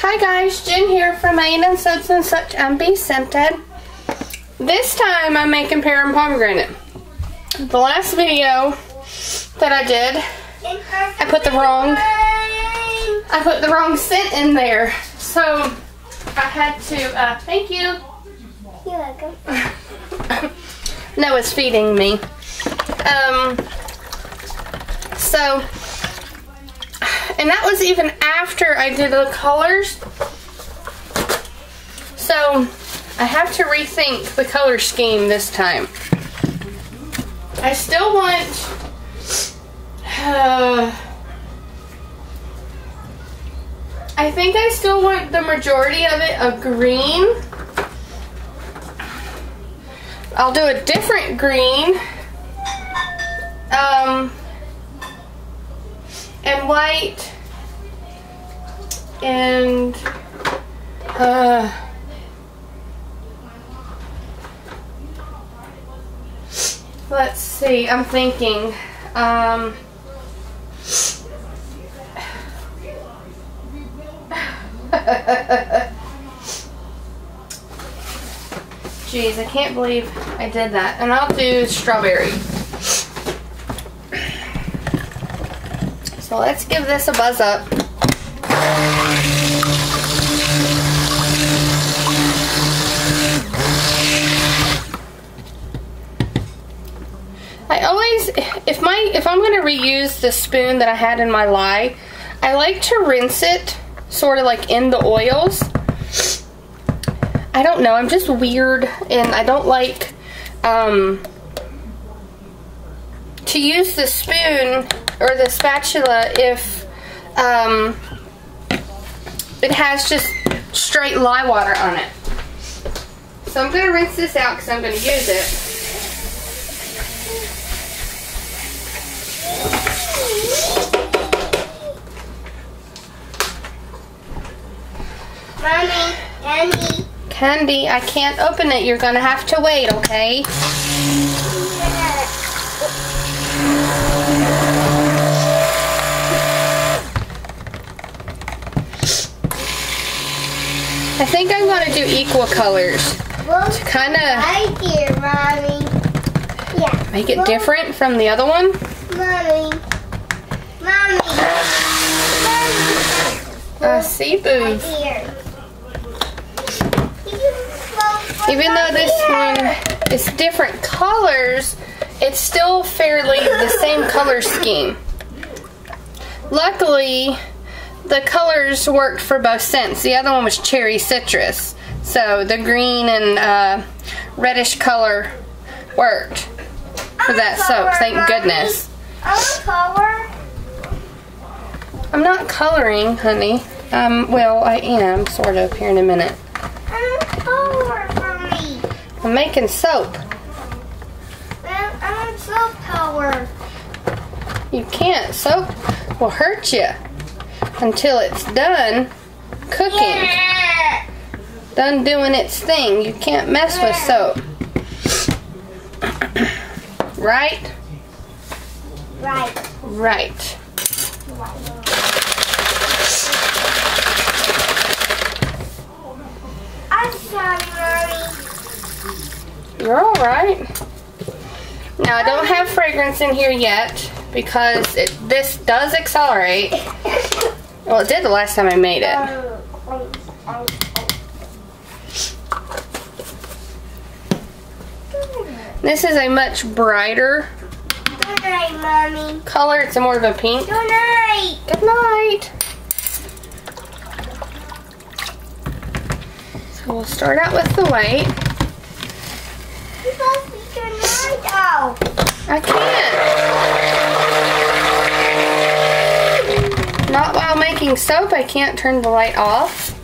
Hi guys, Jen here from A&M Soaps and Such and Be Scented. This time I'm making pear and pomegranate. The last video that I did, I put the wrong I put the wrong scent in there. So I had to uh, thank you. You're welcome. Noah's feeding me. Um so and that was even after I did the colors. So I have to rethink the color scheme this time. I still want uh, I think I still want the majority of it a green. I'll do a different green. Um, and white and uh, let's see I'm thinking um, Jeez, I can't believe I did that. And I'll do strawberry. So let's give this a buzz up. I always, if my, if I'm going to reuse the spoon that I had in my lye, I like to rinse it sort of like in the oils. I don't know, I'm just weird and I don't like um, to use the spoon or the spatula if um, it has just straight lye water on it. So I'm going to rinse this out because I'm going to use it. Mommy, Daddy. Candy, I can't open it. You're going to have to wait, okay? I think I'm going to do equal colors to kind of right here, Mommy. Yeah. make it different from the other one. Mommy. Mommy. Mommy. I see, boo. Even though this one is different colors, it's still fairly the same color scheme. Luckily, the colors worked for both scents. The other one was cherry citrus. So the green and uh, reddish color worked for that soap, thank goodness. I'm a color. I'm not coloring, honey. Um, well, I am, sort of, here in a minute. I'm color for me. I'm making soap. I'm, I'm soap color. You can't. Soap will hurt you until it's done cooking, done doing its thing. You can't mess with soap. right? Right. Right. I'm sorry. You're all right. Now, I don't have fragrance in here yet because it, this does accelerate. Well, it did the last time I made it. This is a much brighter Good night, Mommy. color. It's more of a pink. Good night. Good night. So we'll start out with the white. You supposed to be night, though. I can't. Not while making soap. I can't turn the light off.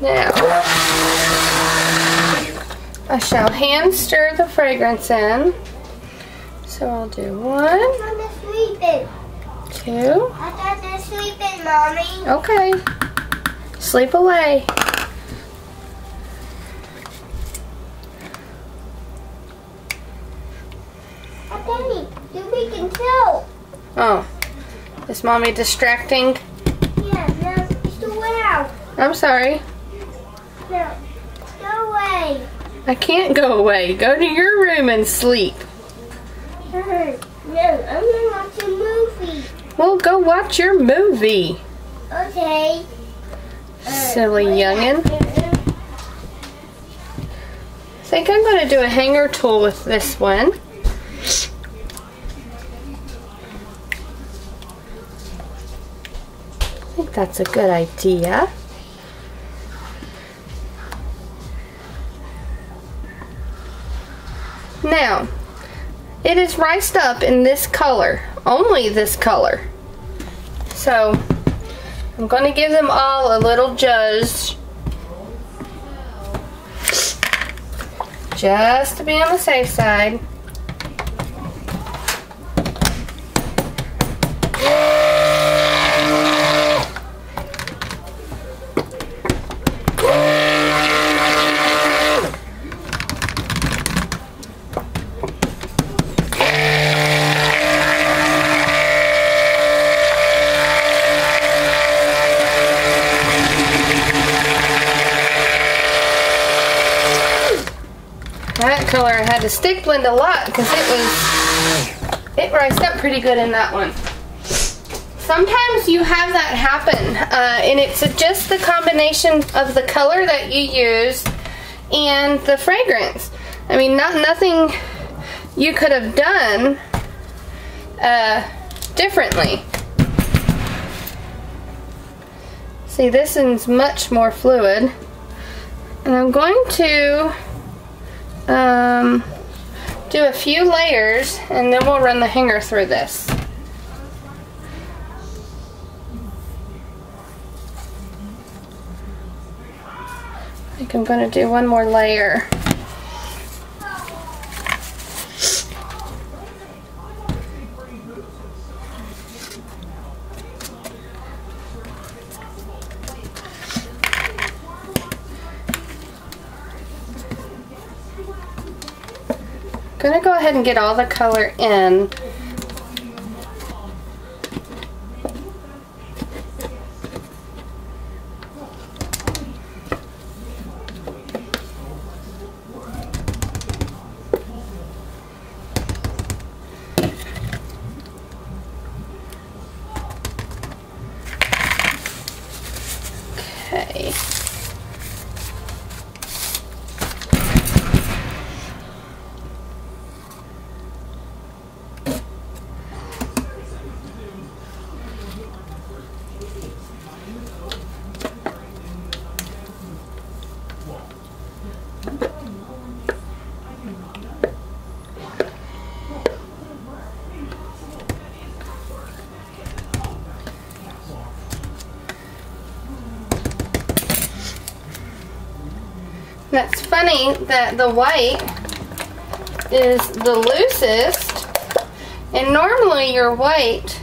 Now, I shall hand stir the fragrance in. So I'll do one, I'm not sleeping. two. I thought they're sleeping, mommy. Okay. Sleep away. Uh, A. You we can tell. Oh. Is mommy distracting? Yeah, now it's way out. I'm sorry. No. Go away. I can't go away. Go to your room and sleep. No, I'm gonna watch a movie. Well, go watch your movie. Okay. Silly youngin. I think I'm going to do a hanger tool with this one. I think that's a good idea. Now, it is riced up in this color, only this color. So, I'm going to give them all a little judge. Just to be on the safe side. That color I had to stick blend a lot because it was, it riced up pretty good in that one. Sometimes you have that happen uh, and it's just the combination of the color that you use and the fragrance. I mean, not nothing you could have done uh, differently. See, this one's much more fluid. And I'm going to um, do a few layers and then we'll run the hanger through this. I think I'm going to do one more layer. Gonna go ahead and get all the color in. That's funny that the white is the loosest and normally your white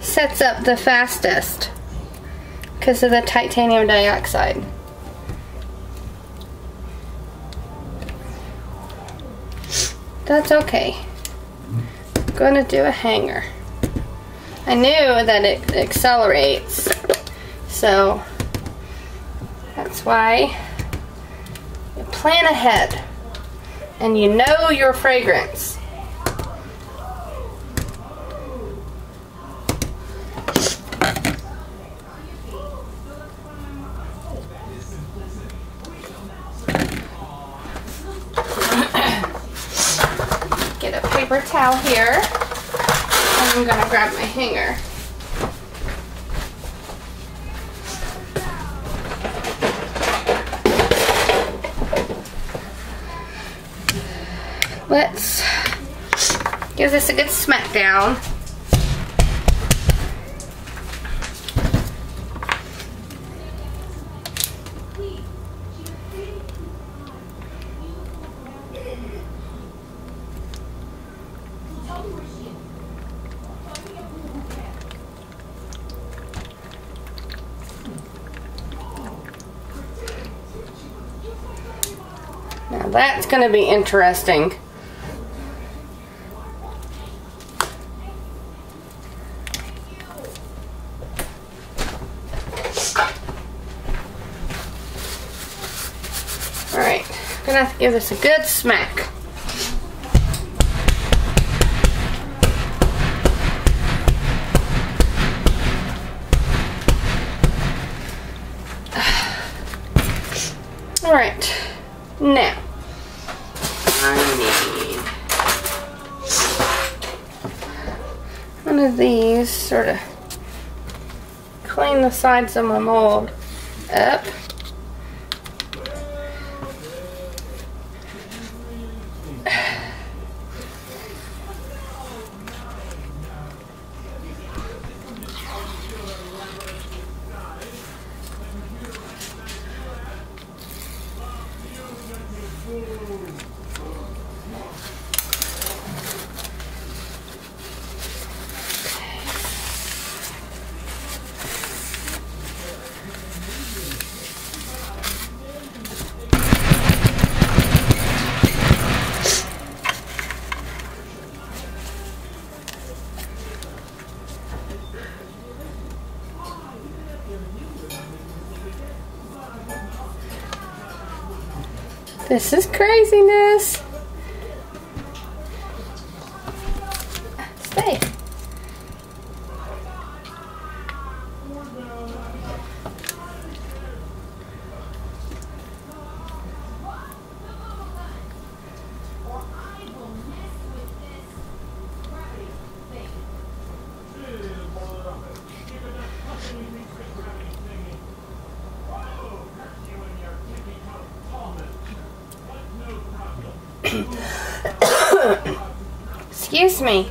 sets up the fastest because of the titanium dioxide. That's okay. I'm going to do a hanger. I knew that it accelerates, so that's why plan ahead and you know your fragrance. Get a paper towel here. And I'm gonna grab my hanger. Let's give this a good smack down. Now that's going to be interesting. Gonna have to give this a good smack. Alright, now I need one of these sort of clean the sides of my mold up. This is craziness. Excuse me.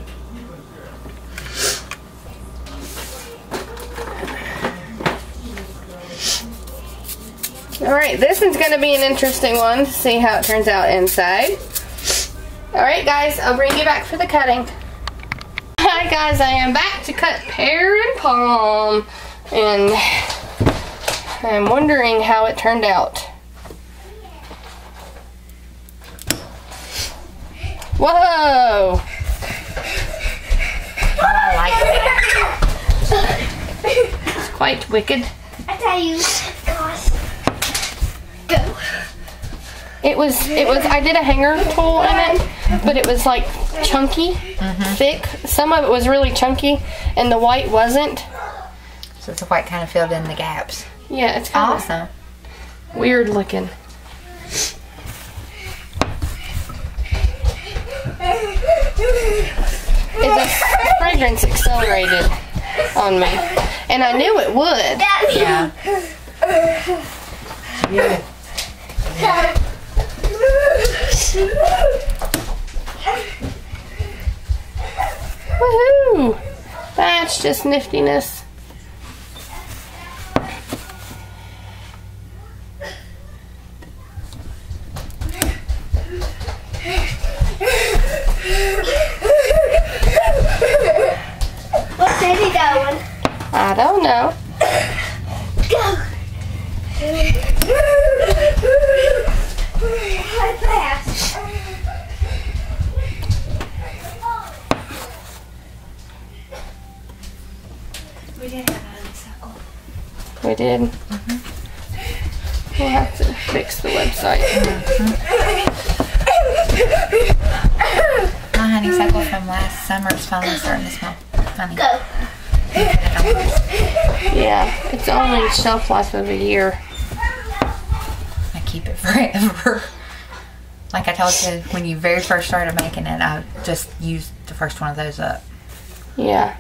Alright, this is going to be an interesting one to see how it turns out inside. Alright guys, I'll bring you back for the cutting. Hi guys, I am back to cut pear and pom. And I'm wondering how it turned out. Whoa! I like that. It's quite wicked. I tell you, gosh. Go. It was, it was, I did a hanger tool in it, but it was like chunky, mm-hmm. thick. Some of it was really chunky, and the white wasn't. So the white kind of filled in the gaps. Yeah, it's kind Awesome. of weird looking. It's a fragrance accelerated on me, and I knew it would. Yeah. Woohoo! That's just niftiness. What's Eddie doing? I don't know. Go. High fast. We did have a honeysuckle. We did. We'll have to fix the website. My honeysuckle from last summer is finally starting to smell funny. Go. Yeah, it's only shelf life of a year. I keep it forever. Like I told you when you very first started making it, I just used the first one of those up. Yeah.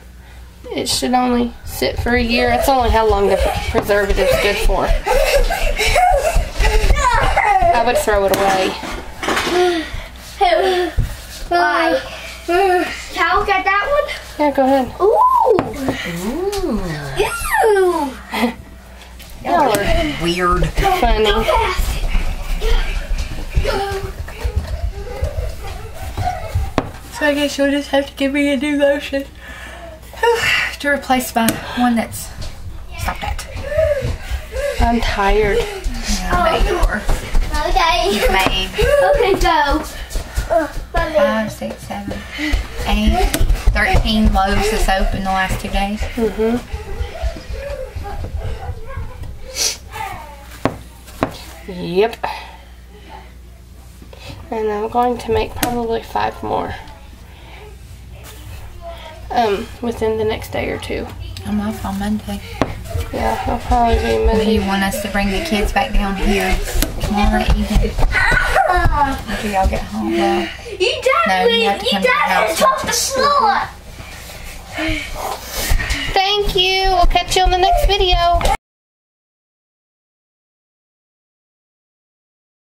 It should only sit for a year. That's only how long the preservative's good for. I would throw it away. Why? Can I look at that one? Yeah, go ahead. one? Ooh. Ooh. Ew. Y'all are Weird. funny. So I guess you'll just have to give me a new lotion to replace my one that's. Stop that. I'm tired. Yeah, I bet you are. Now look at Okay. made Okay, go. Mommy. five, six, seven, eight, thirteen loaves of soap in the last two days. Mm-hmm. Yep. And I'm going to make probably five more. Um, within the next day or two. I'm off on Monday. Yeah, I'll probably be Do Monday. you want us to bring the kids back down here tomorrow evening after y'all get home? Well, You No, definitely, you have to you come to the definitely house. the floor. Thank you. We'll catch you on the next video.